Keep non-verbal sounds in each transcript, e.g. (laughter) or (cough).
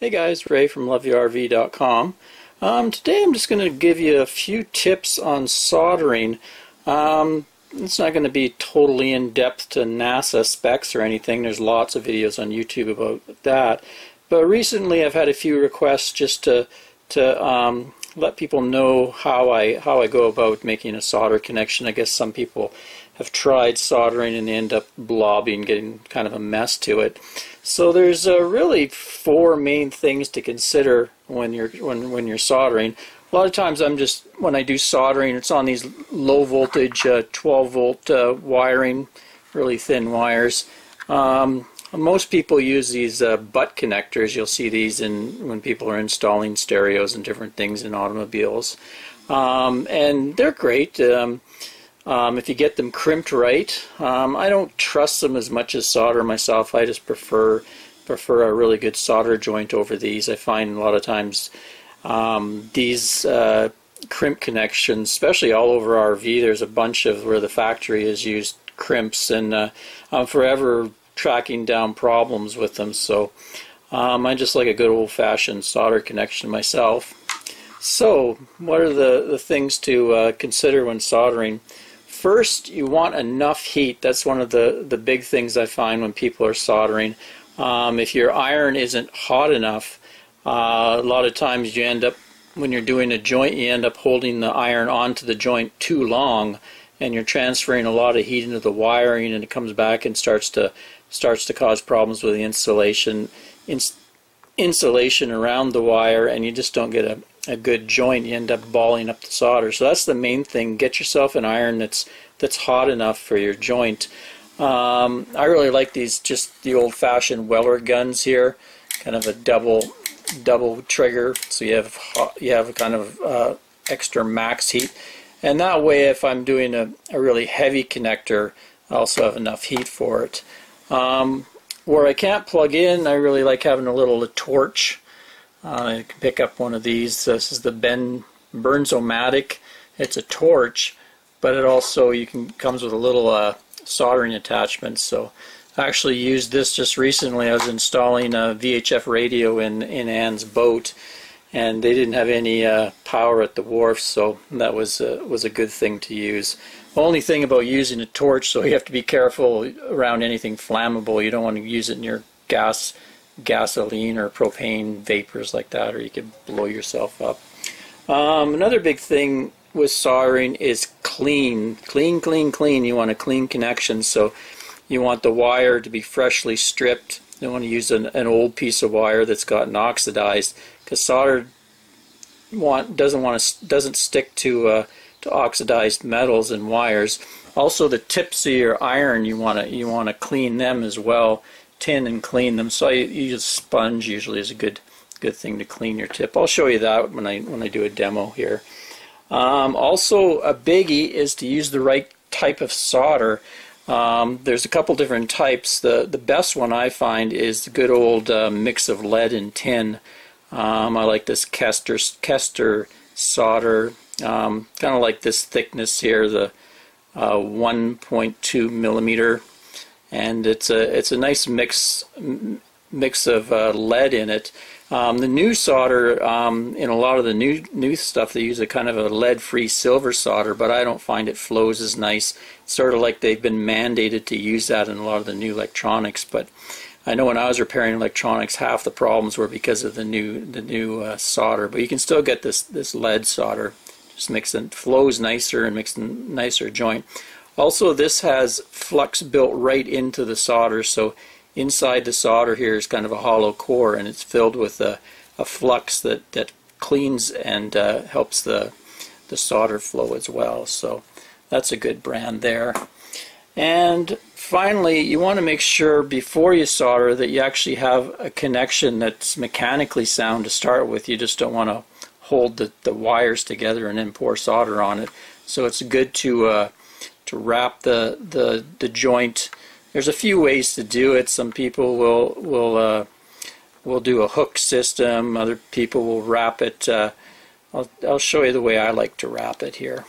Hey guys, Ray from LoveYourRV.com. Um, today I'm just going to give you a few tips on soldering. Um, it's not going to be totally in-depth to NASA specs or anything. There's lots of videos on YouTube about that. But recently I've had a few requests just to to um, let people know how I how I go about making a solder connection. I guess some people have tried soldering and end up blobbing, getting kind of a mess to it. So there's uh, really four main things to consider when you're when when you're soldering. A lot of times I'm just when I do soldering, it's on these low voltage uh, 12 volt uh, wiring, really thin wires. Um, most people use these uh, butt connectors. You'll see these in when people are installing stereos and different things in automobiles, um, and they're great. Um, um, if you get them crimped right, um, I don't trust them as much as solder myself. I just prefer prefer a really good solder joint over these. I find a lot of times um, these uh, crimp connections, especially all over RV, there's a bunch of where the factory has used crimps, and uh, I'm forever tracking down problems with them. So um, I just like a good old-fashioned solder connection myself. So, what are the, the things to uh, consider when soldering? First, you want enough heat. That's one of the, the big things I find when people are soldering. Um, if your iron isn't hot enough, uh, a lot of times you end up, when you're doing a joint, you end up holding the iron onto the joint too long and you're transferring a lot of heat into the wiring and it comes back and starts to starts to cause problems with the insulation ins insulation around the wire and you just don't get a a good joint, you end up balling up the solder. So that's the main thing. Get yourself an iron that's that's hot enough for your joint. Um, I really like these, just the old-fashioned Weller guns here, kind of a double double trigger, so you have you have a kind of uh, extra max heat. And that way, if I'm doing a, a really heavy connector, I also have enough heat for it. Um, where I can't plug in, I really like having a little a torch uh, you can pick up one of these. This is the Ben Bernzomatic. It's a torch, but it also you can comes with a little uh, soldering attachment. So I actually used this just recently. I was installing a VHF radio in in Anne's boat, and they didn't have any uh, power at the wharf, so that was uh, was a good thing to use. Only thing about using a torch, so you have to be careful around anything flammable. You don't want to use it near gas gasoline or propane vapors like that, or you could blow yourself up. Um, another big thing with soldering is clean, clean, clean, clean. You want a clean connection, so you want the wire to be freshly stripped. You don't want to use an, an old piece of wire that's gotten oxidized because solder want doesn't want to doesn't stick to uh, to oxidized metals and wires. Also, the tips of your iron you want to you want to clean them as well tin and clean them. So I use a sponge usually is a good good thing to clean your tip. I'll show you that when I when I do a demo here. Um, also, a biggie is to use the right type of solder. Um, there's a couple different types. The the best one I find is the good old uh, mix of lead and tin. Um, I like this Kester Kester solder, um, kind of like this thickness here, the uh, 1.2 millimeter and it's a it's a nice mix mix of uh, lead in it. Um, the new solder um, in a lot of the new new stuff they use a kind of a lead-free silver solder, but I don't find it flows as nice. It's sort of like they've been mandated to use that in a lot of the new electronics, but I know when I was repairing electronics, half the problems were because of the new the new uh, solder. But you can still get this this lead solder. Just makes it flows nicer and makes a nicer joint. Also, this has flux built right into the solder, so inside the solder here is kind of a hollow core, and it's filled with a, a flux that, that cleans and uh, helps the, the solder flow as well. So that's a good brand there. And finally, you want to make sure before you solder that you actually have a connection that's mechanically sound to start with. You just don't want to hold the, the wires together and then pour solder on it. So it's good to uh, to wrap the, the, the joint. There's a few ways to do it. Some people will will uh, will do a hook system. Other people will wrap it. Uh, I'll, I'll show you the way I like to wrap it here.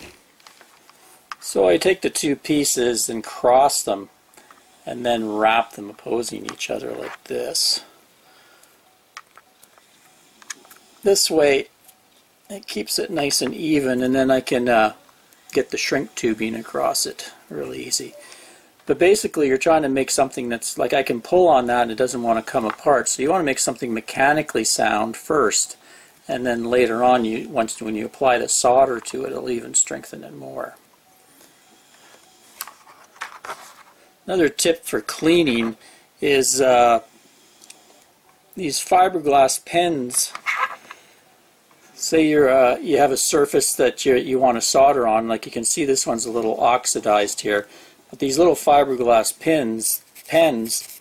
So I take the two pieces and cross them and then wrap them opposing each other like this. this way it keeps it nice and even and then I can uh, get the shrink tubing across it really easy. But basically you're trying to make something that's like I can pull on that and it doesn't want to come apart. So you want to make something mechanically sound first and then later on you once when you apply the solder to it it'll even strengthen it more. Another tip for cleaning is uh, these fiberglass pens say you're uh, you have a surface that you you want to solder on like you can see this one's a little oxidized here but these little fiberglass pins pens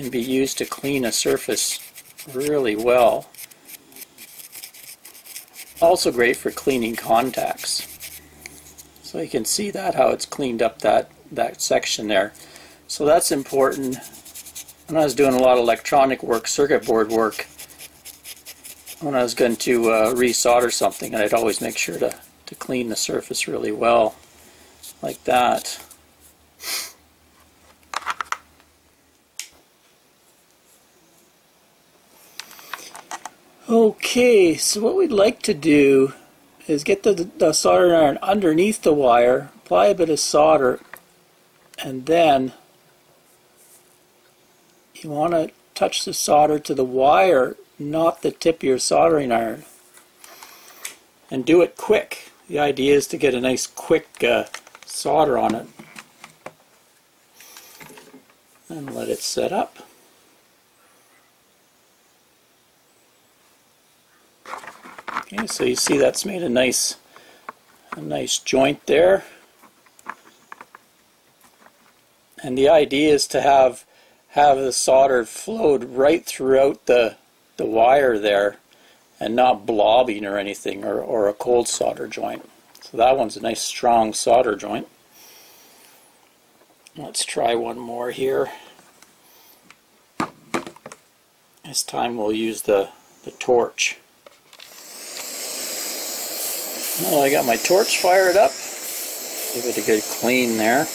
can be used to clean a surface really well. Also great for cleaning contacts. So you can see that how it's cleaned up that that section there. So that's important. When I was doing a lot of electronic work circuit board work when I was going to uh, resolder something, I'd always make sure to, to clean the surface really well, like that. Okay, so what we'd like to do is get the, the soldering iron underneath the wire, apply a bit of solder, and then you want to touch the solder to the wire not the tip of your soldering iron. And do it quick. The idea is to get a nice quick uh, solder on it. And let it set up. Okay, so you see that's made a nice a nice joint there. And the idea is to have have the solder flowed right throughout the the wire there and not blobbing or anything or, or a cold solder joint. So that one's a nice strong solder joint. Let's try one more here. This time we'll use the, the torch. Well, I got my torch fired up. Give it a good clean there.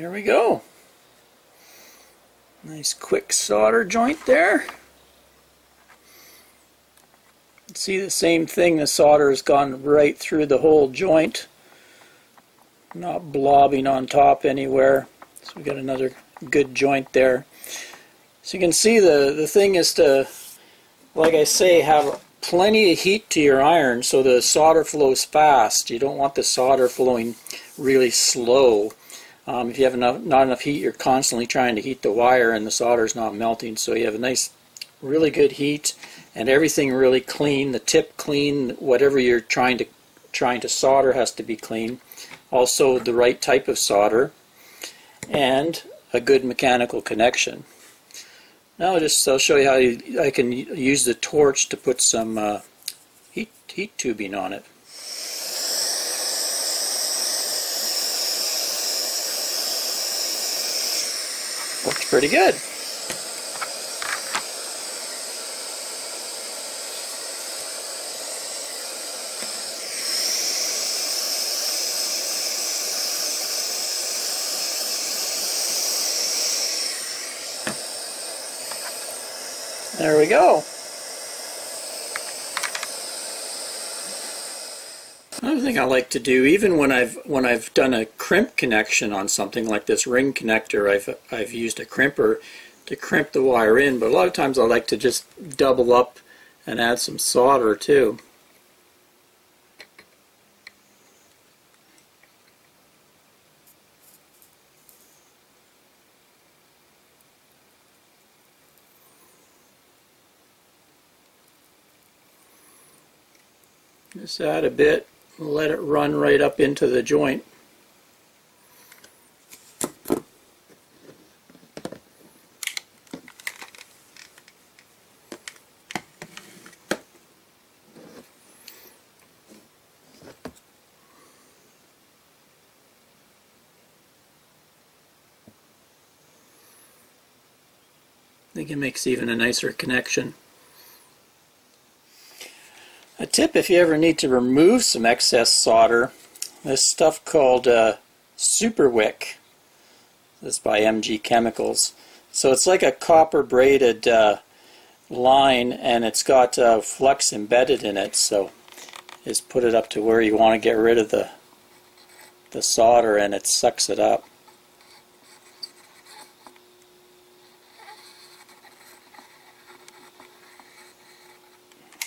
There we go. Nice quick solder joint there. See the same thing, the solder has gone right through the whole joint. Not blobbing on top anywhere. So we got another good joint there. So you can see the, the thing is to, like I say, have plenty of heat to your iron so the solder flows fast. You don't want the solder flowing really slow. Um, if you have enough, not enough heat, you're constantly trying to heat the wire and the solder is not melting. So you have a nice, really good heat and everything really clean. The tip clean, whatever you're trying to trying to solder has to be clean. Also the right type of solder and a good mechanical connection. Now I'll just I'll show you how you, I can use the torch to put some uh, heat, heat tubing on it. Pretty good. There we go. Another thing I like to do, even when I've when I've done a crimp connection on something like this ring connector, I've I've used a crimper to crimp the wire in, but a lot of times I like to just double up and add some solder too. Just add a bit let it run right up into the joint. I think it makes even a nicer connection. Tip if you ever need to remove some excess solder, this stuff called uh, Super Wick. This is by MG Chemicals. So it's like a copper braided uh, line and it's got uh, flux embedded in it. So just put it up to where you want to get rid of the the solder and it sucks it up.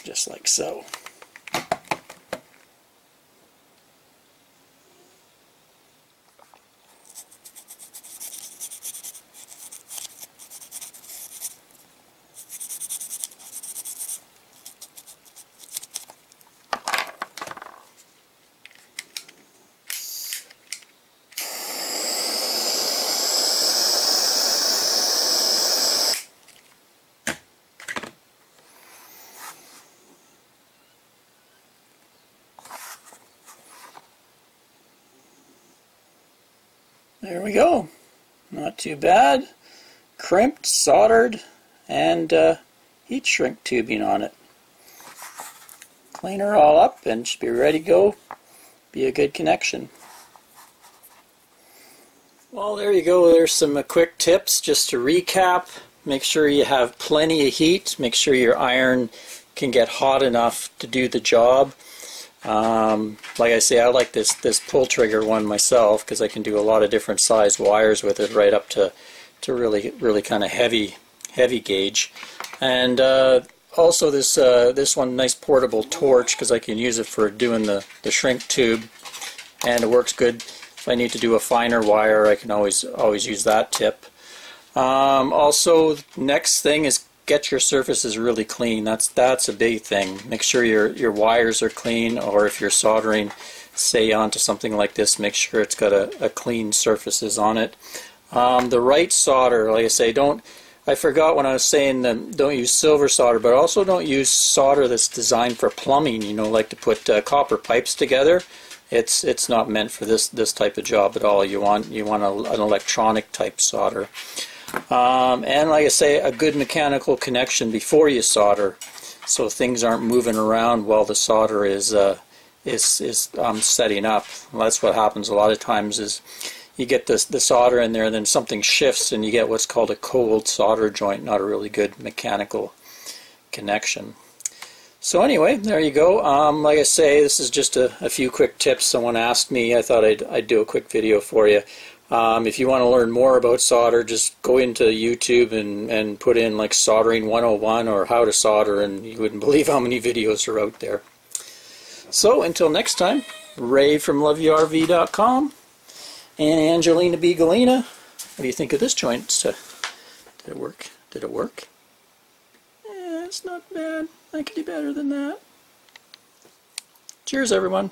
Just like so. There we go. Not too bad. Crimped, soldered, and uh, heat shrink tubing on it. Clean her all up and should be ready to go. Be a good connection. Well, there you go. There's some uh, quick tips just to recap. Make sure you have plenty of heat. Make sure your iron can get hot enough to do the job. Um, like I say, I like this this pull trigger one myself because I can do a lot of different size wires with it, right up to to really really kind of heavy heavy gauge. And uh, also this uh, this one nice portable torch because I can use it for doing the the shrink tube, and it works good. If I need to do a finer wire, I can always always use that tip. Um, also, next thing is get your surfaces really clean. That's that's a big thing. Make sure your your wires are clean, or if you're soldering, say onto something like this, make sure it's got a, a clean surfaces on it. Um, the right solder, like I say, don't. I forgot when I was saying that don't use silver solder, but also don't use solder that's designed for plumbing. You know, like to put uh, copper pipes together. It's it's not meant for this this type of job at all. You want you want a, an electronic type solder. Um, and like I say, a good mechanical connection before you solder, so things aren't moving around while the solder is uh, is is um, setting up. That's what happens a lot of times. Is you get the the solder in there, and then something shifts, and you get what's called a cold solder joint, not a really good mechanical connection. So anyway, there you go. Um, like I say, this is just a, a, few quick tips. Someone asked me. I thought I'd, I'd do a quick video for you. Um, if you want to learn more about solder, just go into YouTube and, and put in like soldering 101 or how to solder, and you wouldn't (laughs) believe how many videos are out there. So until next time, Ray from LoveYourRV.com and Angelina B. Galena. What do you think of this joint? did it work? Did it work? Yeah, it's not bad. I could do better than that. Cheers, everyone.